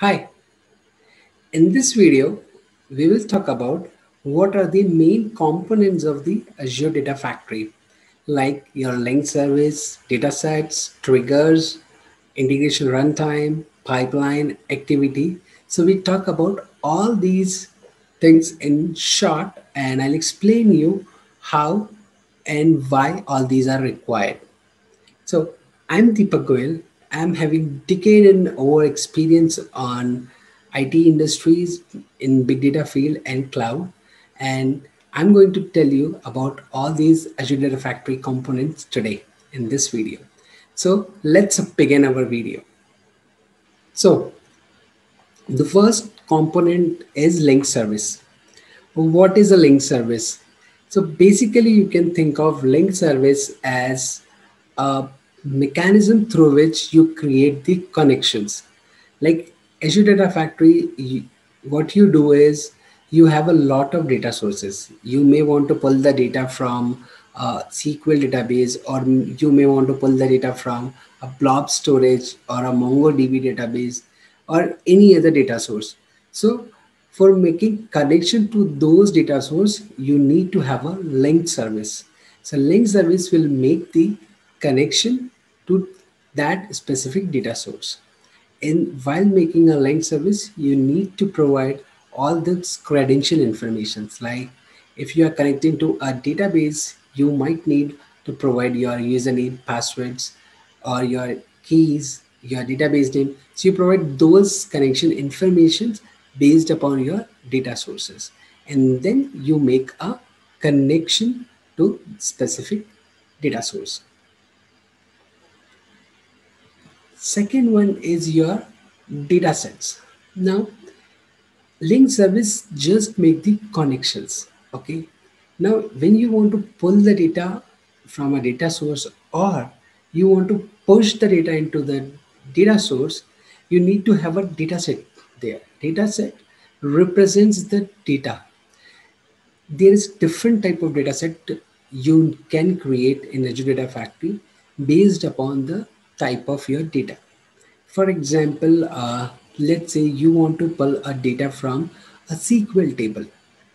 Hi, in this video, we will talk about what are the main components of the Azure Data Factory, like your link service, datasets, triggers, integration runtime, pipeline, activity. So we talk about all these things in short, and I'll explain you how and why all these are required. So I'm Deepak Goyal. I'm having decade and over experience on IT industries in big data field and cloud. And I'm going to tell you about all these Azure Data Factory components today in this video. So let's begin our video. So the first component is link service. What is a link service? So basically you can think of link service as a mechanism through which you create the connections. Like Azure Data Factory, you, what you do is you have a lot of data sources. You may want to pull the data from a SQL database, or you may want to pull the data from a blob storage or a MongoDB database or any other data source. So for making connection to those data source, you need to have a link service. So link service will make the connection to that specific data source. And while making a link service, you need to provide all this credential informations. Like if you are connecting to a database, you might need to provide your username, passwords, or your keys, your database name. So you provide those connection informations based upon your data sources. And then you make a connection to specific data source. Second one is your data sets. Now, link service just make the connections. Okay. Now, when you want to pull the data from a data source or you want to push the data into the data source, you need to have a data set there. Data set represents the data. There is different type of data set you can create in Azure Data Factory based upon the type of your data. For example, uh, let's say you want to pull a data from a SQL table.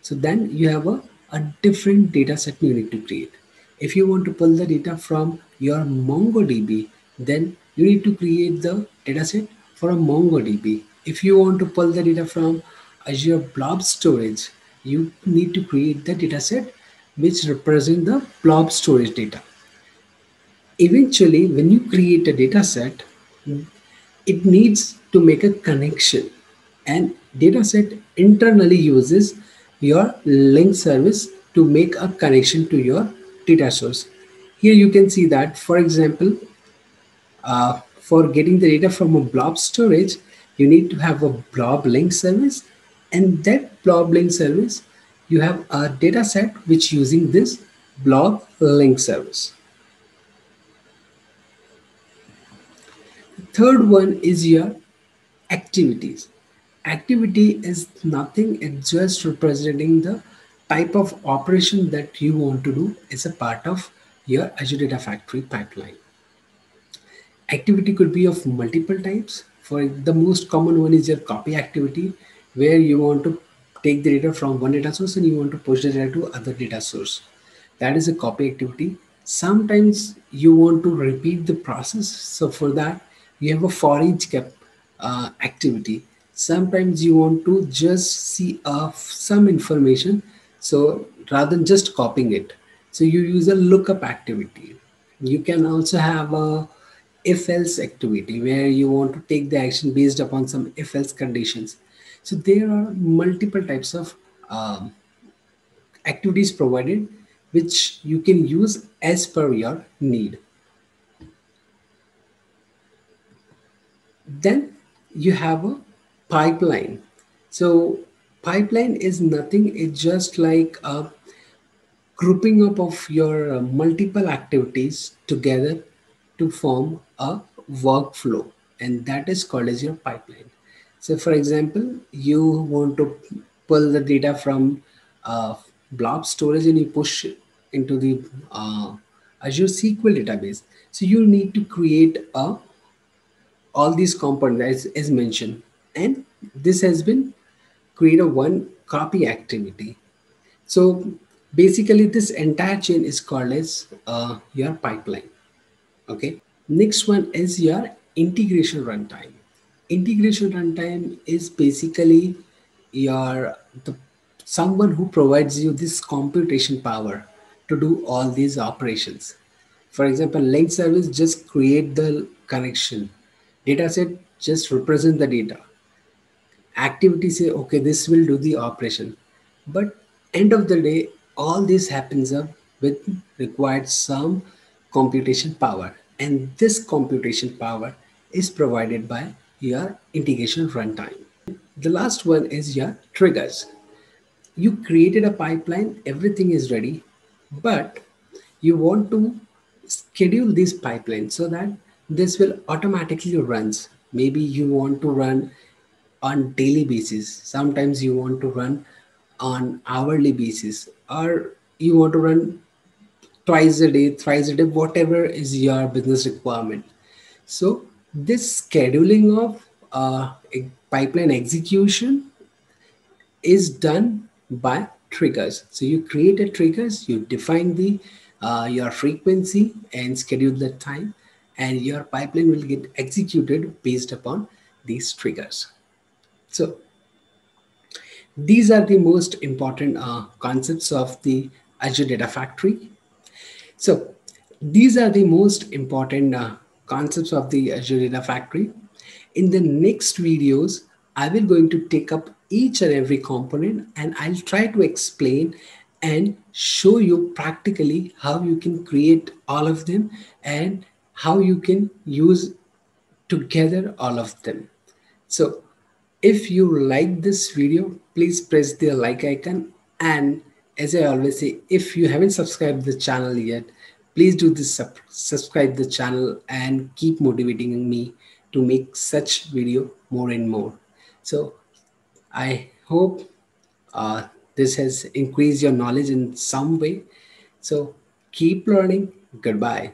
So then you have a, a different data set you need to create. If you want to pull the data from your MongoDB, then you need to create the data set for a MongoDB. If you want to pull the data from Azure Blob Storage, you need to create the data set which represent the blob storage data eventually when you create a data set it needs to make a connection. And dataset internally uses your link service to make a connection to your data source. Here you can see that for example uh, for getting the data from a blob storage you need to have a blob link service. And that blob link service you have a data set which using this blob link service third one is your activities. Activity is nothing it's just representing the type of operation that you want to do as a part of your azure data factory pipeline. Activity could be of multiple types. For the most common one is your copy activity where you want to take the data from one data source and you want to push the data to other data source. That is a copy activity. Sometimes you want to repeat the process. So for that you have a ForEach cap uh, activity. Sometimes you want to just see uh, some information so rather than just copying it. So you use a lookup activity. You can also have a if else activity where you want to take the action based upon some if else conditions. So there are multiple types of um, activities provided which you can use as per your need Then you have a pipeline. So pipeline is nothing, it's just like a grouping up of your uh, multiple activities together to form a workflow. And that is called as your pipeline. So for example, you want to pull the data from uh, blob storage and you push into the uh, Azure SQL database. So you need to create a all these components as, as mentioned and this has been created one copy activity. So basically this entire chain is called as uh, your pipeline. Okay. Next one is your integration runtime. Integration runtime is basically your the someone who provides you this computation power to do all these operations. For example, link service just create the connection. Dataset just represent the data. Activity say, okay, this will do the operation. But end of the day, all this happens up with required some computation power. And this computation power is provided by your integration runtime. The last one is your triggers. You created a pipeline, everything is ready, but you want to schedule this pipeline so that this will automatically runs. Maybe you want to run on daily basis. Sometimes you want to run on hourly basis or you want to run twice a day, thrice a day, whatever is your business requirement. So this scheduling of uh, pipeline execution is done by triggers. So you create a triggers, you define the uh, your frequency and schedule the time, and your pipeline will get executed based upon these triggers. So these are the most important uh, concepts of the Azure Data Factory. So these are the most important uh, concepts of the Azure Data Factory. In the next videos, I will going to take up each and every component and I'll try to explain and show you practically how you can create all of them and how you can use together all of them. So if you like this video, please press the like icon. And as I always say, if you haven't subscribed the channel yet, please do this subscribe the channel and keep motivating me to make such video more and more so i hope uh, this has increased your knowledge in some way so keep learning goodbye